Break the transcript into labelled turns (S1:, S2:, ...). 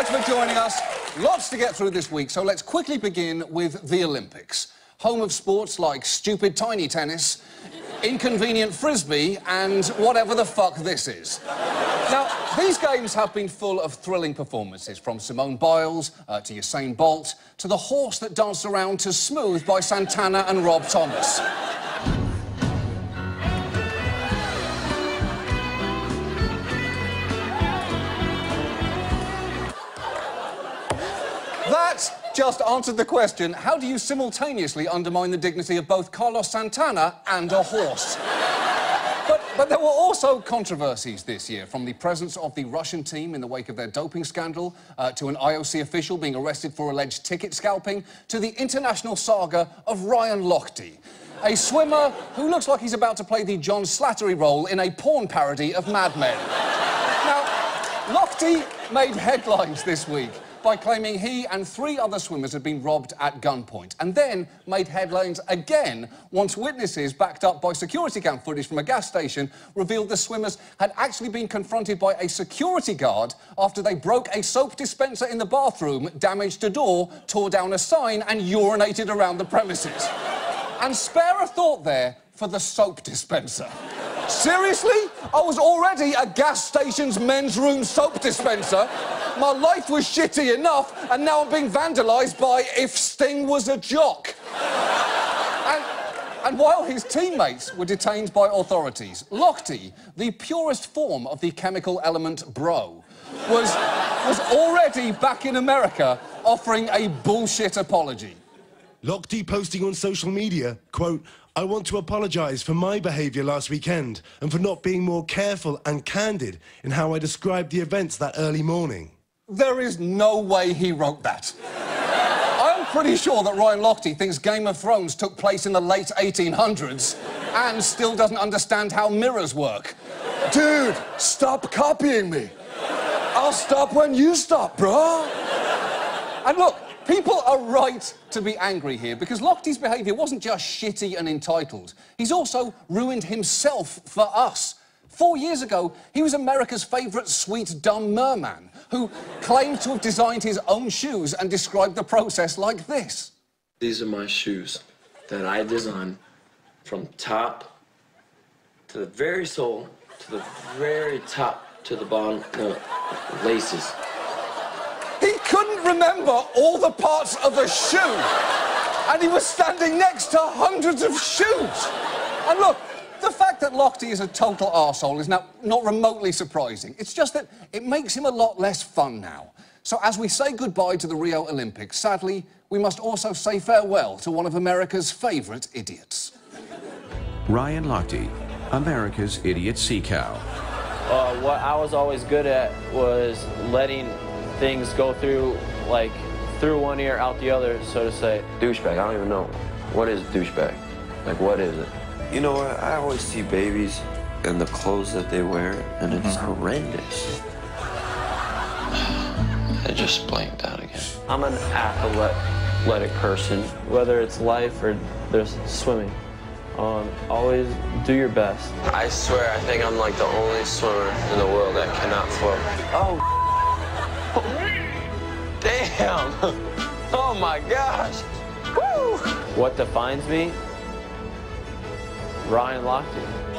S1: much for joining us. Lots to get through this week, so let's quickly begin with the Olympics. Home of sports like stupid tiny tennis, inconvenient frisbee, and whatever the fuck this is. Now, these games have been full of thrilling performances, from Simone Biles uh, to Usain Bolt to the horse that danced around to Smooth by Santana and Rob Thomas. Just answered the question how do you simultaneously undermine the dignity of both Carlos Santana and a horse? But, but, there were also controversies this year, from the presence of the Russian team in the wake of their doping scandal, uh, to an IOC official being arrested for alleged ticket scalping, to the international saga of Ryan Lochte, a swimmer who looks like he's about to play the John Slattery role in a porn parody of Mad Men. now, Lochte made headlines this week by claiming he and three other swimmers had been robbed at gunpoint, and then made headlines again once witnesses, backed up by security cam footage from a gas station, revealed the swimmers had actually been confronted by a security guard after they broke a soap dispenser in the bathroom, damaged a door, tore down a sign, and urinated around the premises. and spare a thought there for the soap dispenser. Seriously? I was already a gas station's men's room soap dispenser. My life was shitty enough, and now I'm being vandalised by if Sting was a jock. and, and while his teammates were detained by authorities, Lochte, the purest form of the chemical element bro, was, was already back in America offering a bullshit apology.
S2: Lochte posting on social media, quote, I want to apologise for my behaviour last weekend and for not being more careful and candid in how I described the events that early morning.
S1: There is no way he wrote that. I'm pretty sure that Ryan Lochte thinks Game of Thrones took place in the late 1800s and still doesn't understand how mirrors work. Dude, stop copying me. I'll stop when you stop, bro. And look, people are right to be angry here because Lochte's behaviour wasn't just shitty and entitled. He's also ruined himself for us. Four years ago, he was America's favourite sweet, dumb merman who claimed to have designed his own shoes and described the process like this.
S3: These are my shoes that I designed from top to the very sole to the very top to the bottom, no, laces.
S1: He couldn't remember all the parts of a shoe. And he was standing next to hundreds of shoes. And look, the fact that Lochte is a total arsehole is now not remotely surprising. It's just that it makes him a lot less fun now. So as we say goodbye to the Rio Olympics, sadly, we must also say farewell to one of America's favourite idiots.
S4: Ryan Lochte, America's idiot sea cow.
S5: Uh, what I was always good at was letting things go through, like, through one ear, out the other, so to say.
S3: Douchebag, I don't even know. What is douchebag? Like, what is it? You know what? I always see babies and the clothes that they wear, and it's mm -hmm. horrendous. I just blanked out again.
S5: I'm an athletic person, whether it's life or there's swimming. Um, always do your best.
S3: I swear, I think I'm like the only swimmer in the world that cannot float. Damn! Oh my gosh! Woo!
S5: What defines me Ryan Lochte.